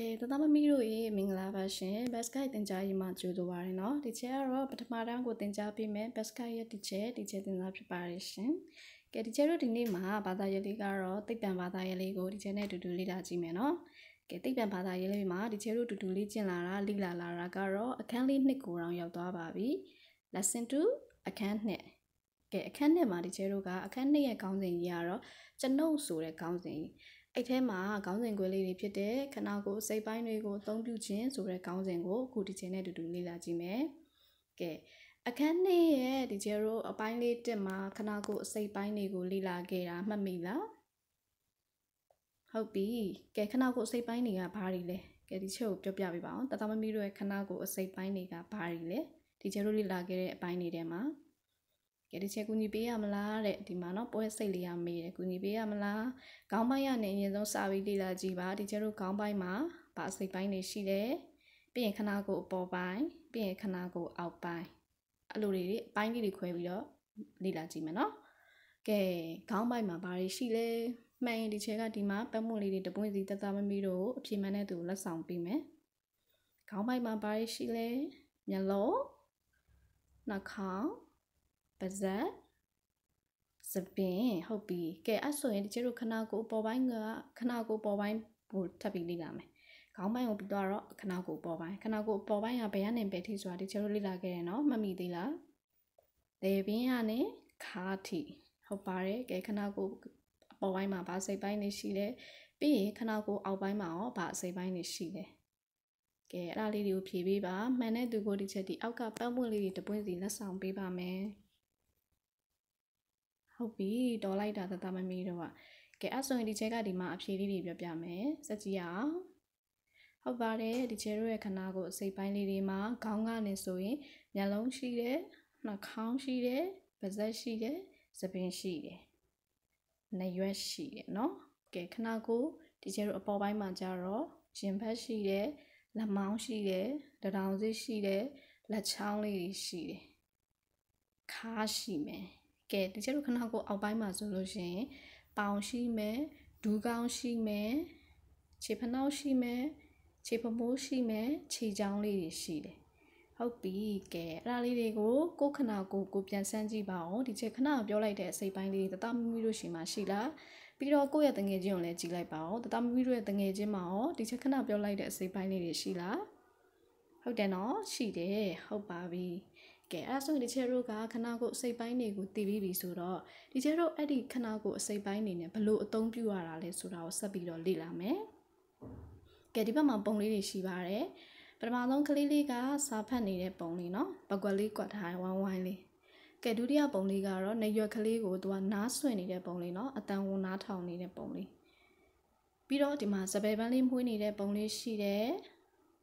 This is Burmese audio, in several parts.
ကဲတသမမီတို့ရေမင်္ဂလာပါရှင်ဘတ်စကိုက်တင်ကြားရေးမှာကြိုဆိုပါရနော်ဒီချက်ကတော့ပထမတန်းကိုတင်ကြားပေးမယ်ဘတ်စကိုက်ရဲ့ဒီချက်ဒီချက်တင်စားဖြစ်ပါရရှင်ကဲဒီချက်တို့ဒီနေ့မှာဘာသာရေးလေးကတော့သိပ္ပံဘာသာရေးလေးကိုဒီချက်နဲ့အတူတူလေ့လာကြည့်မယ်နော်ကဲသိပ္ပံဘာသာရေးလေးမှာဒီချက်တို့အတူတူလေ့ကျင့်လာတာလေ့လာလာတာကတော့အခန်းလေးနှစ်ကိုတော့ရောက်သွားပါပြီ lesson 2အခန်းနှစ်ကဲအခန်းနှစ်မှာဒီချက်တို့ကအခန်းနှစ်ရဲ့ခေါင်းစဉ်ကြီးကတော့ကျွန်ုပ်ဆိုတဲ့ခေါင်းစဉ်ကြီး အဲ့ထဲမှာခေါင်းစဉ်ခွဲလေးတွေဖြစ်တဲ့ခဏကိုစိတ်ပိုင်းတွေကိုအသုံးပြုခြင်းဆိုတဲ့ခေါင်းစဉ်ကိုအခုဒီချိန်နဲ့အတူတူလေ့လာကြည့်မယ်။ကဲအခန်းနှစ်ရဲ့ဒီကျတော့အပိုင်းလေးတက်မှာခဏကိုအစိတ်ပိုင်းတွေကိုလေ့လာခဲ့တာမှတ်မိလား။ဟုတ်ပြီ။ကဲခဏကိုအစိတ်ပိုင်းတွေကဘာတွေလဲ။ကဲဒီချက်ကိုပြောပြပေးပါအောင်။တသမမီတို့ရဲ့ခဏကိုအစိတ်ပိုင်းတွေကဘာတွေလဲ။ဒီကျတော့လေ့လာခဲ့တဲ့အပိုင်းတွေထဲမှာ ကဲဒီချက်ကူညီပေးရမလားတဲ့ဒီမှာနော်ပွဲစိတ်လေးရမေးတယ်ကူညီပေးရမလားခေါင်းပိုင်းရနေအရင်ဆုံးစာပြီးလေ့လာကြည့်ပါဒီချက်တို့ခေါင်းပိုင်းမှာဗာစိတ်ပိုင်းတွေရှိတယ်ပြီးရင်ခနာကိုအပေါ်ပိုင်းပြီးရင်ခနာကိုအောက်ပိုင်းအဲ့လိုတွေအပိုင်းလေးတွေခွဲပြီးတော့လေ့လာကြည့်မယ်နော်ကဲခေါင်းပိုင်းမှာဘာတွေရှိလဲမှန်ရင်ဒီချက်ကဒီမှာပတ်မွန်လေးတွေတပွင့်စီတသားမမီတို့အပြည့်မှန်တဲ့သူလက်ဆောင်ပေးမယ်ခေါင်းပိုင်းမှာဘာတွေရှိလဲမျက်လုံးနှာခေါင်း ပါဇက်စပင်ဟုတ်ပြီကဲအဲ့ဆိုရင်ဒီကျတို့ခဏကိုပေါ်ပိုင်းကခဏကိုပေါ်ပိုင်းကိုထပ်ပြီးလေ့လာမယ်ခေါင်းပိုင်းကိုပြီးတော့ခဏကိုပေါ်ပိုင်းခဏကိုပေါ်ပိုင်းကဘယ်ကနေပဲထိဆိုတာဒီကျတို့လေ့လာခဲ့ရနော်မှတ်မိသေးလားလေပင်ကနေခါထိဟုတ်ပါတယ်ကဲခဏကိုအပေါ်ပိုင်းမှာဗာစိတ်ပိုင်းနေရှိတယ်ပြီးရင်ခဏကိုအောက်ပိုင်းမှာရောဗာစိတ်ပိုင်းနေရှိတယ်ကဲအဲ့ဒါလေးတွေကိုဖြည့်ပေးပါမှန်တဲ့သူကိုဒီချက်ဒီအောက်ကပတ်ပွင့်လေးတွေတပွင့်စီလက်ဆောင်ပေးပါမယ် ဟုတ်ပြီတော်လိုက်တာတတမမီတော့ကဲအဲ့ဆိုရင်ဒီချက်ကဒီမှာအဖြေလေးတွေပြောပြမယ်စက်ကြည့်ရအောင်ဟုတ်ပါတယ်ဒီချဲတို့ရဲ့ခနာကိုအစိပ်ပိုင်းလေးတွေမှာခေါင်းကနေဆိုရင်မျက်လုံးရှိတယ်နှာခေါင်းရှိတယ်ပါးစပ်ရှိတယ်စပင်ရှိတယ်နရွက်ရှိတယ်เนาะကဲခနာကိုဒီချဲတို့အပေါ်ပိုင်းမှာကျတော့ရင်ဘတ်ရှိတယ်လက်မောင်းရှိတယ်တထောင်စစ်ရှိတယ်လက်ချောင်းလေးရှိတယ်ခါးရှိမယ် ကဲတချို့တို့ခဏကိုအောက်ပိုင်းမှာဆိုလို့ရှိရင်ပေါင်ရှိမယ်ဒူးကောင်းရှိမယ်ခြေဖနှောက်ရှိမယ်ခြေဖမိုးရှိမယ်ခြေချောင်းလေးတွေရှိတယ်ဟုတ်ပြီကဲအဲ့ဒါလေးတွေကိုကိုခဏကိုကိုပြန်ဆန်းကြည့်ပါအောင်ဒီချက်ခဏပြောလိုက်တဲ့အစိပ်ပိုင်းလေးတွေတတမမီတို့ရှိမှရှိလားပြီးတော့ကိုယ့်ရဲ့တငယ်ချင်းကိုလည်းကြည့်လိုက်ပါအောင်တတမမီတို့ရဲ့တငယ်ချင်းမှာရောဒီချက်ခဏပြောလိုက်တဲ့အစိပ်ပိုင်းလေးတွေရှိလားဟုတ်တယ်နော်ရှိတယ်ဟုတ်ပါပြီ ကဲအဲ့ဆိုဒီချေရိုးကခနာကိုအစိပ်ပိုင်းတွေကိုတည်ပြီးပြီဆိုတော့ဒီချေရိုးအဲ့ဒီခနာကိုအစိပ်ပိုင်းနေနဲ့ဘလို့အသုံးပြုရတာလဲဆိုတာကိုဆက်ပြီးတော့လေ့လာမယ်ကဲဒီဘက်မှာပုံလေးတွေရှိပါတယ်ပထမဆုံးကလေးလေးကစာဖတ်နေတဲ့ပုံလေးနော်ပကွက်လေးကွက်ထားဝိုင်းဝိုင်းလေးကဲဒုတိယပုံလေးကတော့နေရွက်ကလေးကိုသူကနားဆွင့်နေတဲ့ပုံလေးနော်အတန်ဝန်နားထောင်နေတဲ့ပုံလေးပြီးတော့ဒီမှာစပယ်ပန်းလေးမှုနေတဲ့ပုံလေးရှိတယ်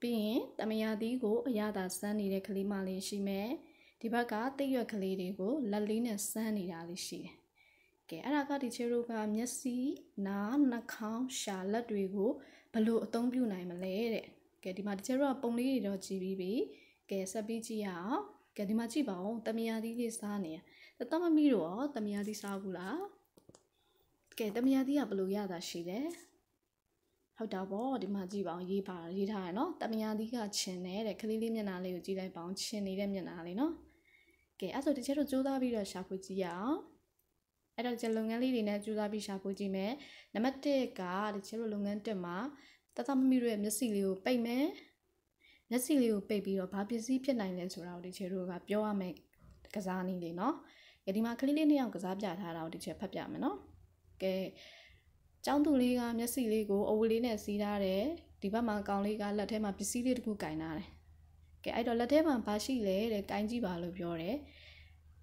ပြီးရင်တမယာသီးကိုအရသာစမ်းနေတဲ့ကလေးမလေးရှိမယ် ဒီဘက်ကတိတ်ရွက်ကလေးတွေကိုလက်လေးနဲ့စမ်းနေတာလေးရှိတယ်။ကဲအဲ့ဒါကဒီချေတို့ကမျက်စိနားနှာခေါင်းရှာလက်တွေကိုဘလို့အသုံးပြုနိုင်မလဲတဲ့။ကဲဒီမှာဒီချေတို့ကပုံလေးတွေတော့ကြည့်ပြီးပြီ။ကဲဆက်ပြီးကြည့်ရအောင်။ကဲဒီမှာကြည့်ပါဦးတမယာသီးလေးစားနေရ။တမမီတို့ရောတမယာသီးစားဘူးလား။ကဲတမယာသီးကဘလို့ရတာရှိလဲ။ဟုတ်တာပေါ့ဒီမှာကြည့်ပါအောင်ရေးပါရေးထားရနော်တမယာသီးကချင်တယ်တဲ့ကလေးလေးမျက်နှာလေးကိုကြည့်လိုက်ပါအောင်ချင်နေတဲ့မျက်နှာလေးနော် ကဲအဲ့ဆိုတချို့တို့ကြိုးစားပြီးတော့ရှာဖွေကြည့်ရအောင်အဲ့တော့ကျလုပ်ငန်းလေးတွေနဲ့ကြိုးစားပြီးရှာဖွေကြည့်မယ်နံပါတ်1ကတချို့တို့လုပ်ငန်း1မှာတသမမီတို့ရဲ့မျက်စိလေးကိုပိတ်မယ်မျက်စိလေးကိုပိတ်ပြီးတော့ဘာပစ္စည်းဖြစ်နိုင်လဲဆိုတာကိုတချို့တို့ကပြောရမယ်ကစားနည်းလေးနော်ကဲဒီမှာကလေးလေးနှစ်ယောက်ကစားပြထားတာကိုတချို့ဖတ်ပြမယ်နော်ကဲကျောင်းသူလေးကမျက်စိလေးကိုအဝေးလေးနဲ့စီးထားတယ်ဒီဘက်မှာကောင်လေးကလက်ထဲမှာပစ္စည်းလေးတစ်ခုကင်ထားတယ် ကဲအဲ့တော့လက်ထဲမှာဘာရှိလဲတဲ့ကိုင်းကြည့်ပါလို့ပြောတယ်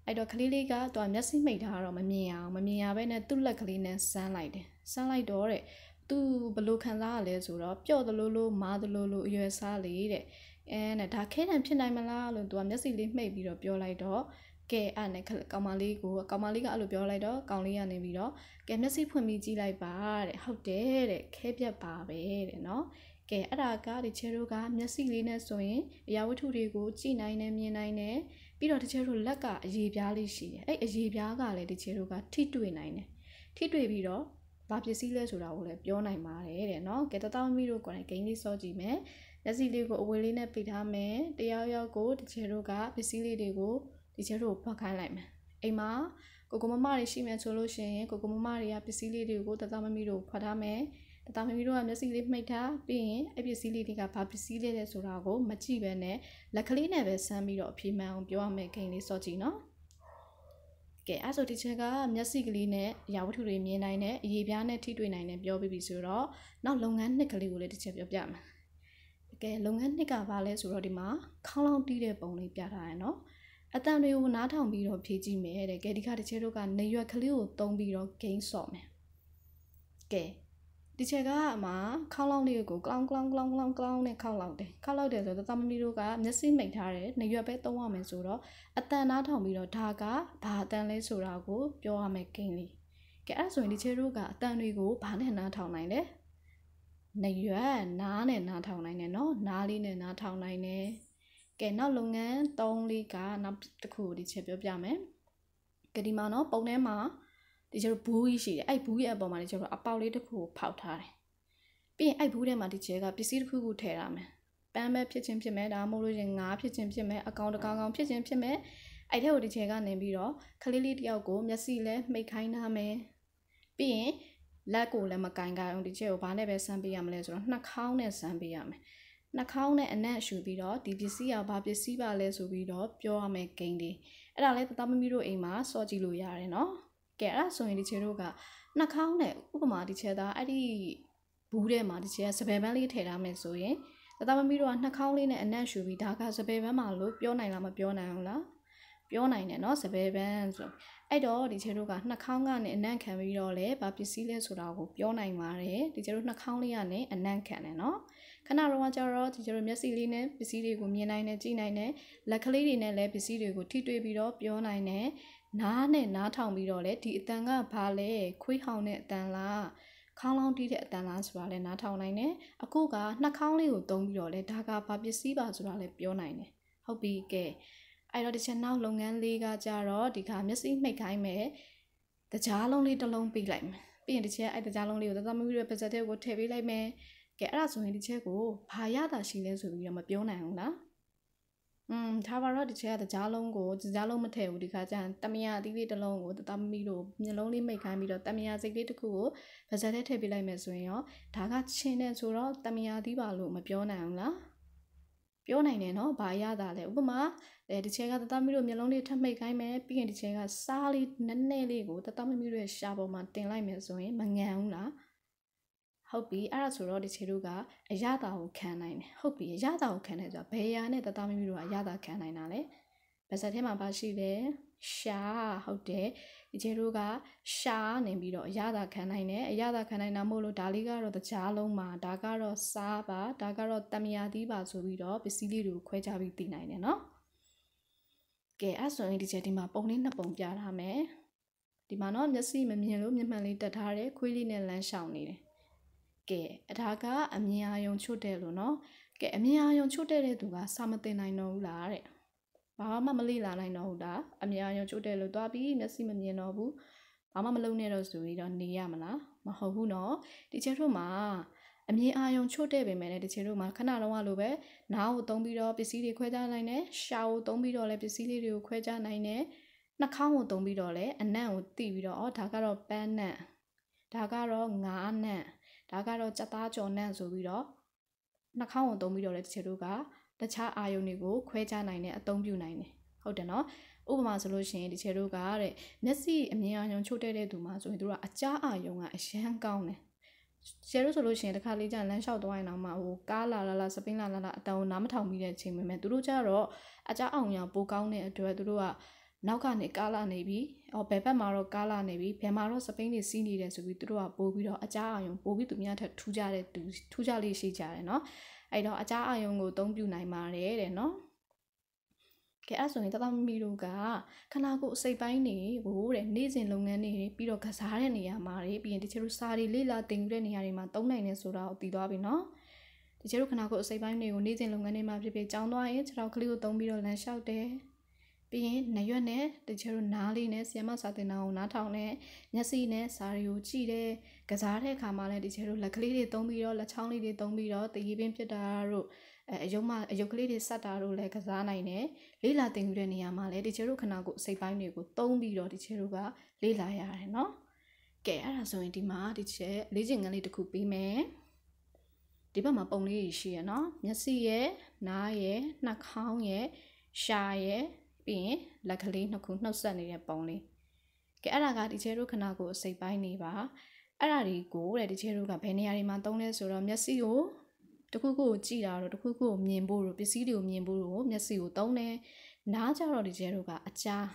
အဲ့တော့ကလေးလေးကသူကမျက်စိမှိတ်ထားတော့မမြင်အောင်မမြင်ရဘဲနဲ့သူ့လက်ကလေးနဲ့ဆန်းလိုက်တယ်ဆန်းလိုက်တော့တဲ့သူဘလို့ခံစားရလဲဆိုတော့ပျော့သလိုလိုမာသလိုလိုအရွယ်စားလေးတဲ့အဲနဲ့ဒါခဲတံဖြစ်နိုင်မလားလို့သူကမျက်စိလေးမှိတ်ပြီးတော့ပြောလိုက်တော့ ကဲအဲ့နဲ့ကောင်မလေးကိုကောင်မလေးကအဲ့လိုပြောလိုက်တော့ကောင်လေးကနေပြီးတော့ကဲမျက်စိဖွင့်ပြီးကြည့်လိုက်ပါတဲ့ဟုတ်တယ်တဲ့ခဲပြတ်ပါပဲတဲ့နော်ကဲအဲ့ဒါကဒီချေတို့ကမျက်စိလေးနဲ့ဆိုရင်အရာဝတ္ထုတွေကိုကြည့်နိုင်တယ်မြင်နိုင်တယ်ပြီးတော့ဒီချေတို့လက်ကအရေးပြားလေးရှိတယ်အဲ့အရေးပြားကလည်းဒီချေတို့ကထိတွေ့နိုင်တယ်ထိတွေ့ပြီးတော့ဘာပစ္စည်းလဲဆိုတာကိုလည်းပြောနိုင်ပါတယ်တဲ့နော်ကဲတတော်မီတို့ကိုယ်တိုင်ဂိမ်းလေးစောကြည့်မယ်မျက်စိလေးကိုအဝေးလေးနဲ့ပိတ်ထားမယ်တယောက်ယောက်ကိုတချေတို့ကပစ္စည်းလေးတွေကို ဒီချေတို့ဖွက်ခိုင်းလိုက်မယ်အိမ်မှာကိုကိုမမတွေရှိမယ်ဆိုလို့ရှိရင်ကိုကိုမမတွေကပစ္စည်းလေးတွေကိုတတော်မမီတို့ဖွက်ထားမယ်တတော်မမီတို့ကမျက်စိလေးမှိတ်ထားပြီးရင်အဲ့ပစ္စည်းလေးတွေကဘာပစ္စည်းလေးလဲဆိုတာကိုမကြည့်ဘဲနဲ့လက်ကလေးနဲ့ပဲဆမ်းပြီးတော့အပြေမှန်အောင်ပြောရမယ်ဂိမ်းလေးစောကြည့်နော်ကဲအဲ့ဆိုဒီချက်ကမျက်စိကလေးနဲ့ရာဝတ္ထုတွေမြင်နိုင်တယ်အရေးပြားနဲ့ထိတွေ့နိုင်တယ်ပြောပြီးပြီဆိုတော့နောက်လုပ်ငန်းနှစ်ကလေးကိုလည်းတစ်ချက်ပြောပြမယ်ကဲလုပ်ငန်းနှစ်ကဘာလဲဆိုတော့ဒီမှာခေါင်းလောင်းတီးတဲ့ပုံလေးပြထားရနော် အတန်တွေကိုနားထောင်ပြီးတော့ဖြည့်ကြည့်မယ်တဲ့ကဲဒီခါတစ်ချက်တို့ကနေရွက်ကလေးကိုတုံးပြီးတော့ဂိမ်းဆော့မယ်ကဲဒီချက်ကမှခေါင်းလောင်းလေးကိုကလောင်းကလောင်းကလောင်းကလောင်းကလောင်းနဲ့ခေါက်လောက်တယ်ခေါက်လောက်တယ်ဆိုတော့သမမီတို့ကမျက်စိမိတ်ထားတယ်နေရွက်ပဲသုံးရမယ်ဆိုတော့အတန်နားထောင်ပြီးတော့ဒါကဘာအတန်လဲဆိုတာကိုပြောရမယ်ဂိမ်းလေးကဲအဲ့ဆိုရင်ဒီချေတို့ကအတန်တွေကိုဘာနဲ့နားထောင်နိုင်လဲနေရွက်နားနဲ့နားထောင်နိုင်တယ်နော်နားလေးနဲ့နားထောင်နိုင်တယ် ကဲနောက်လုပ်ငန်း3လေးကနောက်တစ်ခုဒီချက်ပြောပြမယ်ကဒီမှာနော်ပုံထဲမှာဒီကျတော့ဘူးကြီးရှိတယ်အဲ့ဘူးရဲ့အပေါ်မှာဒီကျတော့အပေါက်လေးတစ်ခုကိုဖောက်ထားတယ်ပြီးရင်အဲ့ဘူးထဲမှာဒီကျဲကပစ္စည်းတစ်ခုခုထည့်ရမယ်ပန်းပဲဖြစ်ချင်းဖြစ်မယ်ဒါမှမဟုတ်လို့ရင်ငါးဖြစ်ချင်းဖြစ်မယ်အကောင်တကောင်ကောင်ဖြစ်ချင်းဖြစ်မယ်အဲ့ထဲကိုဒီကျဲကနေပြီးတော့ခလေးလေးတယောက်ကိုမျက်စိလဲမှိတ်ခိုင်းထားမယ်ပြီးရင်လက်ကိုလည်းမကင်ကြအောင်ဒီကျဲကိုဘာနဲ့ပဲဆမ်းပေးရမလဲဆိုတော့နှာခေါင်းနဲ့ဆမ်းပေးရမယ် နှာခေါင်းနဲ့အနံ့ရှူပြီးတော့ဒီပစ္စည်းကဘာပစ္စည်းပါလဲဆိုပြီးတော့ပြောရမယ်ဂိမ်းလေးအဲ့ဒါလဲတသားမမီတို့အိမ်မှာစော့ကြည့်လို့ရတယ်နော်ကဲအဲ့ဒါဆိုရင်ဒီချေတို့ကနှာခေါင်းနဲ့ဥပမာဒီချေသားအဲ့ဒီဘူးထဲမှာဒီချေကစပယ်ပန်းလေးထည့်ထားမယ်ဆိုရင်တသားမမီတို့ကနှာခေါင်းလေးနဲ့အနံ့ရှူပြီးဒါကစပယ်ပန်းမှာလို့ပြောနိုင်လားမပြောနိုင်ဘူးလား ပြောနိုင်တယ်နော်စပယ်ပန်းဆိုတော့အဲ့တော့ဒီချေတို့ကနှာခေါင်းကနေအနံ့ခံပြီးတော့လဲဘာပစ္စည်းလဲဆိုတာကိုပြောနိုင်ပါတယ်ဒီချေတို့နှာခေါင်းလေးကနေအနံ့ခံတယ်နော်ခဏတော့ကြတော့ဒီချေတို့မျက်စိလေးနဲ့ပစ္စည်းတွေကိုမြင်နိုင်တယ်ကြည့်နိုင်တယ်လက်ကလေးတွေနဲ့လည်းပစ္စည်းတွေကိုထိတွေ့ပြီးတော့ပြောနိုင်တယ်နားနဲ့နားထောင်ပြီးတော့လဲဒီအတန်ကဘာလဲခွေးဟောင်တဲ့အတန်လားခေါင်းလောင်းတီးတဲ့အတန်လားဆိုတာလဲနားထောင်နိုင်တယ်အခုကနှာခေါင်းလေးကိုသုံးပြီးတော့လဲဒါကဘာပစ္စည်းပါဆိုတာလဲပြောနိုင်တယ်ဟုတ်ပြီကဲ အဲ့တော့ဒီချက်နောက်လုပ်ငန်းလေးကကြတော့ဒီခါမျက်စိမှိတ်ခိုင်းမယ်တကြားလုံးလေးတစ်လုံးပေးလိုက်မယ်ပြီးရင်ဒီချက်အဲ့တကြားလုံးလေးကိုသသမီးရဲ့ပါဇက်ထဲကိုထည့်ပေးလိုက်မယ်ကဲအဲ့ဒါဆိုရင်ဒီချက်ကိုဘာရတာရှိလဲဆိုပြီးတော့မပြောနိုင်ဘူးလားอืมဒါပါတော့ဒီချက်ကကြားလုံးကိုကြားလုံးမထည့်ဘူးဒီခါကျရင်တမယာအသီးလေးတစ်လုံးကိုတသမီတို့မျက်လုံးလေးမိတ်ခိုင်းပြီးတော့တမယာစိတ်လေးတစ်ခုကိုပါဇက်ထဲထည့်ပေးလိုက်မယ်ဆိုရင်ရောဒါကချင်းတဲ့ဆိုတော့တမယာသီးပါလို့မပြောနိုင်ဘူးလား ပြောနိုင်တယ်နော်ဘာရတာလဲဥပမာအဲဒီချက်ကတသမီတို့မျက်လုံးလေးထပ်မိတ်ခိုင်းမယ်ပြီးရင်ဒီချက်ကစားလေးနည်းနည်းလေးကိုတသမီတို့ရဲ့ရှာပေါ်မှာတင်လိုက်မယ်ဆိုရင်မငံဘူးလားဟုတ်ပြီအဲ့ဒါဆိုတော့ဒီခြေတို့ကအရသာကိုခံနိုင်တယ်ဟုတ်ပြီအရသာကိုခံတယ်ဆိုတာဘယ်ရာနဲ့တသားမိမိတို့ကအရသာခံနိုင်တာလဲပါဇက်ထဲမှာပါရှိတယ်ရှာဟုတ်တယ် ဒီခြေတို့ကရှာနေပြီးတော့အရသာခံနိုင်တယ်အရသာခံနိုင်တာမို့လို့ဒါလေးကတော့တကြားလုံးမှာဒါကတော့စားပါဒါကတော့တမယာသီးပါဆိုပြီးတော့ပစ္စည်းလေးတွေကိုခွဲခြားပြီးသိနိုင်တယ်နော်ကဲအဲ့ဆိုရင်ဒီချက်ဒီမှာပုံလေးနှစ်ပုံပြထားမယ်ဒီမှာတော့မျက်စိမမြင်လို့မျက်မှန်လေးတက်ထားတယ်ခွေးလေးနဲ့လမ်းရှောင်နေတယ်ကဲအဒါကအမြင်အာရုံချွတ်တယ်လို့နော်ကဲအမြင်အာရုံချွတ်တဲ့သူကစာမတင်နိုင်တော့ဘူးလားတဲ့ ဘာမှမလေ့လာနိုင်တော့ဘူးလားအမြင်အာရုံချွတ်တယ်လို့သွားပြီးမျက်စိမမြင်တော့ဘူးဘာမှမလုပ်နဲ့တော့ဆိုပြီးတော့နေရမလားမဟုတ်ဘူးနော်ဒီချက်တို့မှာအမြင်အာရုံချွတ်တဲ့ပေမဲ့လည်းဒီချက်တို့မှာခဏလုံးဝလိုပဲနားကိုသုံးပြီးတော့ပစ္စည်းတွေခွဲခြားနိုင်တယ်ရှာကိုသုံးပြီးတော့လည်းပစ္စည်းလေးတွေကိုခွဲခြားနိုင်တယ်နှာခေါင်းကိုသုံးပြီးတော့လည်းအနံ့ကိုတိပြီးတော့အော်ဒါကတော့ပန်းနံ့ဒါကတော့ငါးနံ့ဒါကတော့ကြက်သားကြော်နန့်ဆိုပြီးတော့နှာခေါင်းကိုသုံးပြီးတော့လည်းတချို့တို့က တခြားအာယုန်တွေကိုခွဲခြားနိုင်တဲ့အသုံးပြုနိုင်တယ်ဟုတ်တယ်နော်ဥပမာဆိုလို့ရှိရင်ဒီခြေတို့ကတဲ့မျက်စိအမြင်အာရုံချို့တဲ့တဲ့သူမှာဆိုရင်တို့ကအကြားအာရုံကအရန်ကောင်းတယ်ကျဲလို့ဆိုလို့ရှိရင်တခါလေးကျလမ်းလျှောက်သွားရင်တော့မှဟိုကားလာလာလာစပင်းလာလာလာအတန်ကိုနားမထောင်မိတဲ့အချိန်ပဲမဲ့သူတို့ကြတော့အကြအောင်ရပိုကောင်းတဲ့အတွက်သူတို့ကနောက်ကနေကားလာနေပြီ။အော်ဘယ်ဘက်မှာတော့ကားလာနေပြီ။ဘယ်မှာတော့စပိန်တွေစီးနေတယ်ဆိုပြီးသူတို့ကပို့ပြီးတော့အကြအာယုံပို့ပြီးသူများထက်ထူးကြတဲ့သူထူးကြလေးရှိကြတယ်နော်။ အဲ့တော့အကြအာယုံကိုအသုံးပြုနိုင်ပါတယ်တဲ့နော်။ကဲအဲ့ဆိုရင်တသမီတို့ကခနာကိုအစိတ်ပိုင်းနေဟိုတဲ့နေ့စဉ်လုပ်ငန်းတွေပြီးတော့ကစားတဲ့နေရာမှာတွေပြီးရင်တချို့တို့စာတွေလေးလာတင်ယူတဲ့နေရာတွေမှာသုံးနိုင်နေဆိုတာကိုသိသွားပြီနော်။တချို့တို့ခနာကိုအစိတ်ပိုင်းတွေကိုနေ့စဉ်လုပ်ငန်းတွေမှာဖြစ်ဖြစ်ကြောင်းသွားရင်ခြေထောက်ကလေးကိုသုံးပြီးတော့လမ်းလျှောက်တယ်။ ပြီးရင်နရွက်နဲ့တချို့တို့နားလေးနဲ့ဆီယမစာတင်တာကိုနားထောင်နဲ့မျက်စိနဲ့စာရီကိုကြည့်တယ်ကစားတဲ့အခါမှာလည်းတချို့တို့လက်ကလေးတွေသုံးပြီးတော့လက်ချောင်းလေးတွေသုံးပြီးတော့တည်ရည်ပင်းဖြစ်တာတို့အဲအယုံမအယုတ်ကလေးတွေစက်တာတို့လည်းကစားနိုင်တယ်လေးလာတင်ယူတဲ့နေရာမှာလည်းတချို့တို့ခဏကိုစိတ်ပိုင်းတွေကိုသုံးပြီးတော့တချို့တို့ကလေးလာရတယ်နော်ကဲအဲ့ဒါဆိုရင်ဒီမှာဒီချက်လေးချင်ငန်းလေးတစ်ခုပြီးမယ်ဒီဘက်မှာပုံလေးရှိရနော်မျက်စိရဲ့နားရဲ့နှာခေါင်းရဲ့ရှာရဲ့ ပြီးရင်လက်ကလေးနှစ်ခုနှုတ်ဆက်နေတဲ့ပုံလေးကဲအဲ့ဒါကဒီချဲတို့ခဏကိုစိတ်ပိုင်းနေပါအဲ့ဒါတွေကိုတဲ့ဒီချဲတို့ကဘယ်နေရာတွေမှာသုံးလဲဆိုတော့မျက်စိကိုတခုခုကိုကြည့်တာတော့တခုခုကိုမြင်ဖို့တော့ပစ္စည်းတွေကိုမြင်ဖို့တော့မျက်စိကိုသုံးတယ်နားကြတော့ဒီချဲတို့ကအကြား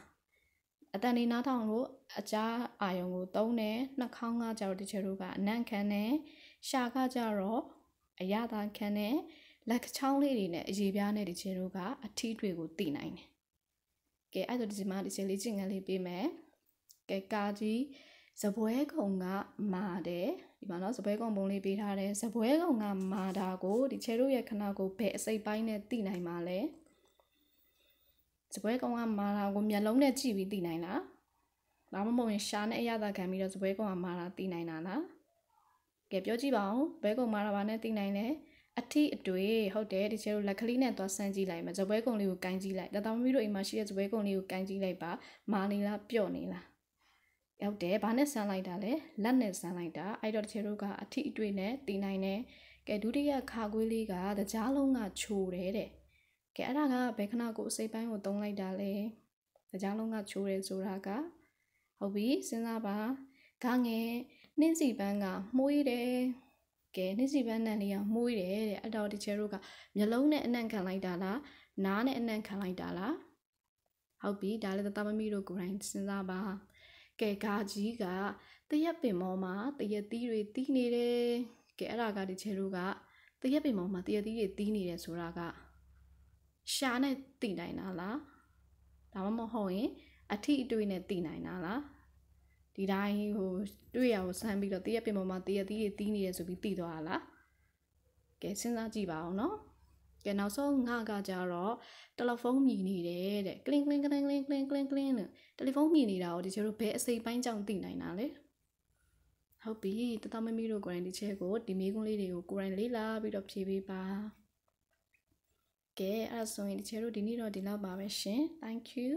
အတန်နေနားထောင်လို့အကြားအာယုံကိုသုံးတယ်နှာခေါင်းကကြတော့ဒီချဲတို့ကအနံ့ခံတယ်ရှာကကြတော့အရသာခံတယ်လက်ချောင်းလေးတွေနဲ့အရေးပြားနဲ့ဒီချဲတို့ကအထီးတွေကိုတည်နိုင်တယ် ကဲအဲ့ဒါဒီမှာဒီချက်လေးချင်ငယ်လေးပေးမယ်ကဲကာကြီးဇပွဲကုံကမာတယ်ဒီမှာတော့ဇပွဲကုံပုံလေးပေးထားတယ်ဇပွဲကုံကမာတာကိုဒီချဲတို့ရဲ့ခဏကိုဘယ်အစိပ်ပိုင်းနဲ့သိနိုင်မှာလဲဇပွဲကုံကမာတာကိုမျက်လုံးနဲ့ကြည့်ပြီးသိနိုင်လားဒါမှမဟုတ်ရင်ရှားနဲ့အရသာခံပြီးတော့ဇပွဲကုံကမာတာသိနိုင်တာလားကဲပြောကြည့်ပါဦးဘဲကုံမာတာဘာနဲ့သိနိုင်လဲ အထီအတွေ့ဟုတ်တယ်ဒီချဲတို့လက်ကလေးနဲ့သွားဆန်းကြည့်လိုက်မယ်ဇပွဲကုံလေးကိုကန်ကြည့်လိုက်တတော်မီတို့အိမ်မှာရှိတဲ့ဇပွဲကုံလေးကိုကန်ကြည့်လိုက်ပါမာနေလားပြော့နေလားဟုတ်တယ်ဘာနဲ့ဆန်းလိုက်တာလဲလက်နဲ့ဆန်းလိုက်တာအဲ့တော့တချေတို့ကအထီအတွေ့နဲ့တီးနိုင်တယ်ကဲဒုတိယခါခွေးလေးကတကြားလုံးကချိုတယ်တဲ့ကဲအဲ့ဒါကဘယ်ခဏကိုအစိပ်ပိုင်းကိုတုံးလိုက်တာလဲတကြားလုံးကချိုတယ်ဆိုတာကဟုတ်ပြီစဉ်းစားပါဂငယ်နှင်းစီပန်းကမှုေးတယ် ကဲနှင်းစီပန်းနံလေးကမှုေးတယ်တဲ့အဲ့တော့တချေတို့ကမျက်လုံးနဲ့အနံ့ခံလိုက်တာလားနားနဲ့အနံ့ခံလိုက်တာလားဟုတ်ပြီဒါလည်းတသမမီတို့ကိုယ်တိုင်စဉ်းစားပါကဲဂါကြီးကတရက်ပင်မောမှာတရက်သီးတွေတီးနေတယ်ကဲအဲ့ဒါကဒီချေတို့ကတရက်ပင်မောမှာတရက်သီးတွေတီးနေတယ်ဆိုတာကရှာနဲ့တီးနိုင်တာလားဒါမှမဟုတ်ရင်အထီအတွေ့နဲ့တီးနိုင်တာလား ဒီတိုင်းဟိုတွေ့ရကိုဆန်းပြီးတော့တရက်ပင်ပေါ်မှာတရက်သီးတွေတီးနေရဆိုပြီးတီးသွားတာလားကဲစဉ်းစားကြည့်ပါအောင်နော်ကဲနောက်ဆုံးငါကကြတော့တယ်လီဖုန်းမြည်နေတယ်တဲ့ကလင်းကလင်းကလင်းကလင်းကလင်းကလင်းကလင်းလို့တယ်လီဖုန်းမြည်နေတာကိုဒီကျတို့ဘယ်အစိပ်ပိုင်းကြောင့်သိနိုင်တာလဲဟုတ်ပြီတတမမီတို့ကိုယ်တိုင်ဒီချက်ကိုဒီမေးခွန်းလေးတွေကိုကိုယ်တိုင်လေ့လာပြီးတော့ဖြေပေးပါကဲအဲ့ဒါဆိုရင်ဒီချက်တို့ဒီနေ့တော့ဒီလောက်ပါပဲရှင် thank you